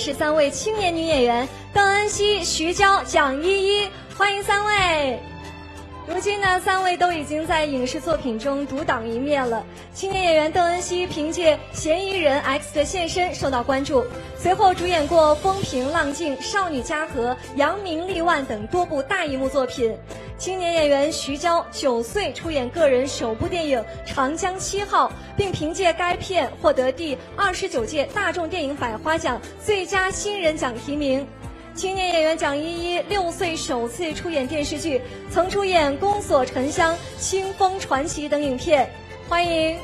是三位青年女演员邓恩熙、徐娇、蒋依依，欢迎三位。如今呢，三位都已经在影视作品中独当一面了。青年演员邓恩熙凭借《嫌疑人 X 的现身》受到关注，随后主演过《风平浪静》《少女嘉禾》《扬名立万》等多部大荧幕作品。青年演员徐娇九岁出演个人首部电影《长江七号》，并凭借该片获得第二十九届大众电影百花奖最佳新人奖提名。青年演员蒋依依六岁首次出演电视剧，曾出演《宫锁沉香》《清风传奇》等影片，欢迎。